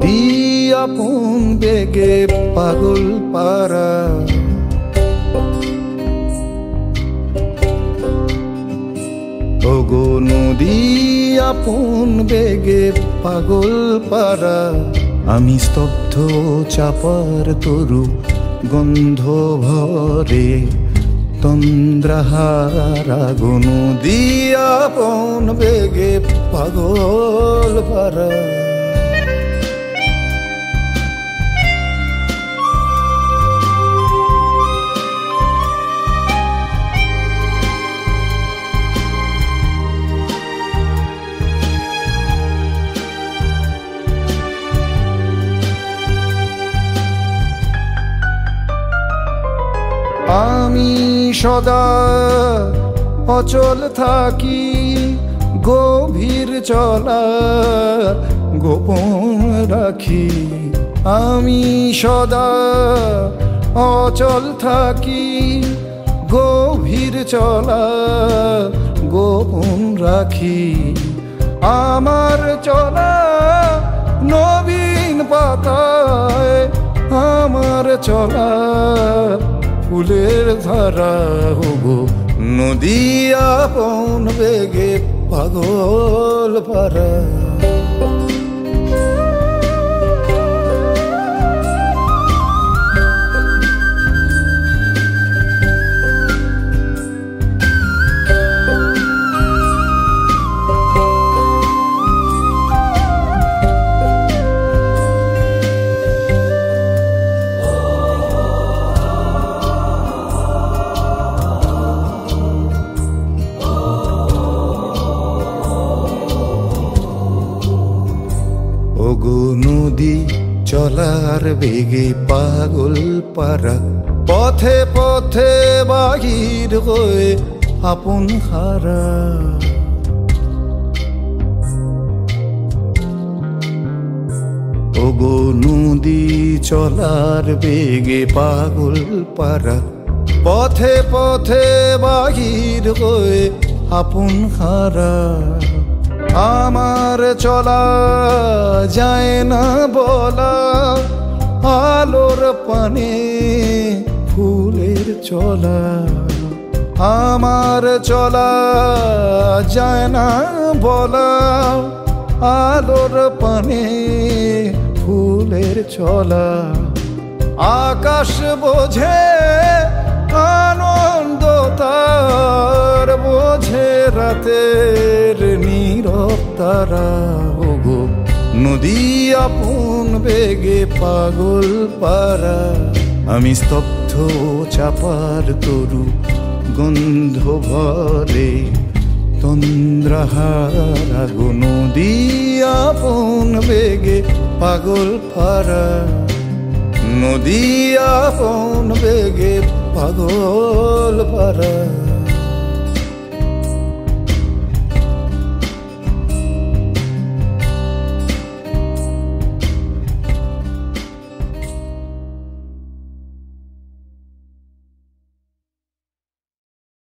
নদী আপন বেগে পাগল পারা নদী আপন বেগে পাগল পারা আমি স্তব্ধ চাপার তরু গন্ধ ভরে তন্দ্রাহারা গুনু আপন বেগে পাগল পারা সদা অচল থাকি, গভীর চলা গোপন রাখি। আমি সদা অচল থাকি, গভীর চলা গোপন রাখি। আমার চলা নবীন পাতায়, আমার চলা ফুলের ধারা হব। নদী আপন বেগে পাগল পারা চলার বেগে পাগল পারা। পথে পথে বাহির হয়ে আপন হারা। ওগো নদী চলার বেগে পাগল পারা। পথে পথে বাহির হয়ে আপন হারা। আমার চলা যায় না বলা, আলোর পানে ফুলের চলা। আমার চলা যায় না বলা, আলোর পানে ফুলের চলা। আকাশ বোঝে আনন্দ, তার বোঝে রাতের তারা, ওগো, নদী আপন বেগে পাগল পারা। আমি স্তব্ধ চাপার তরু, গন্ধ ভরে তন্দ্রাহারা গো। নদী আপন বেগে পাগল পারা। নদী আপন বেগে পাগল পারা।